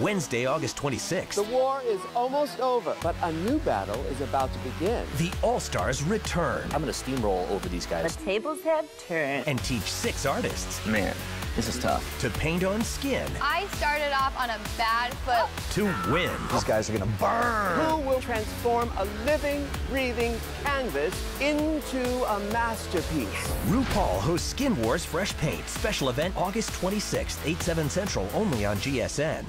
Wednesday, August 26th. The war is almost over, but a new battle is about to begin. The All Stars return. I'm gonna steamroll over these guys. The tables have turned. And teach six artists. Man, this is tough. To paint on skin. I started off on a bad foot. To win. These guys are gonna burn. Who will transform a living, breathing canvas into a masterpiece? RuPaul hosts Skin Wars Fresh Paint. Special event August 26th, 8, 7 Central, only on GSN.